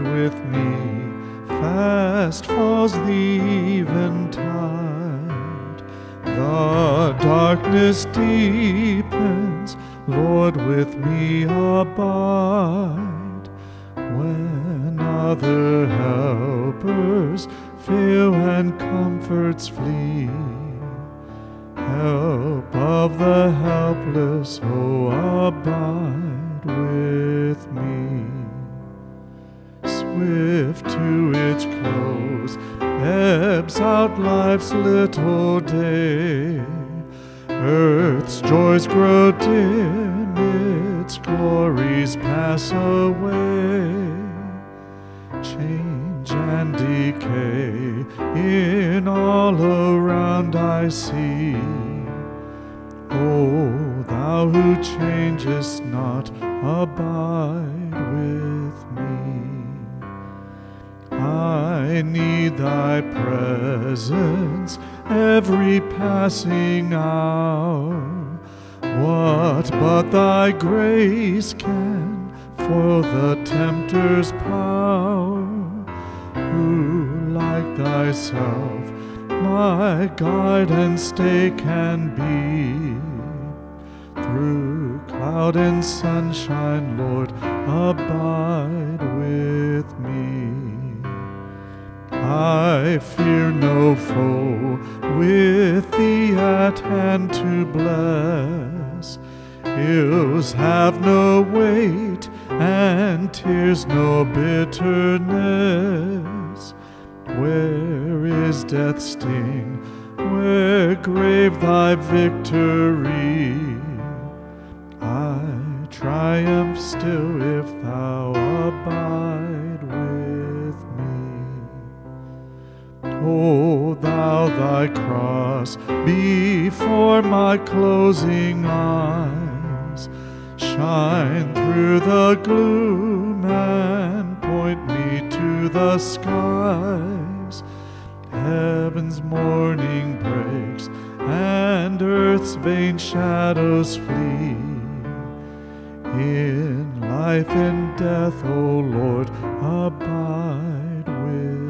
with me. Fast falls the eventide. The darkness deepens. Lord, with me abide. When other helpers fail and comforts flee, help of the helpless, oh, abide out life's little day. Earth's joys grow dim, its glories pass away. Change and decay in all around I see. Oh, thou who changest not, abide with thy presence every passing hour. What but thy grace can foil the tempter's power? Who like thyself my guide and stay can be? Through cloud and sunshine, Lord, abide with me. I fear no foe with thee at hand to bless. Ills have no weight and tears no bitterness. Where is death's sting? Where grave thy victory? I triumph still if thou abide with. Hold thou thy cross before my closing eyes. Shine through the gloom and point me to the skies. Heaven's morning breaks and earth's vain shadows flee. In life and death, O Lord, abide with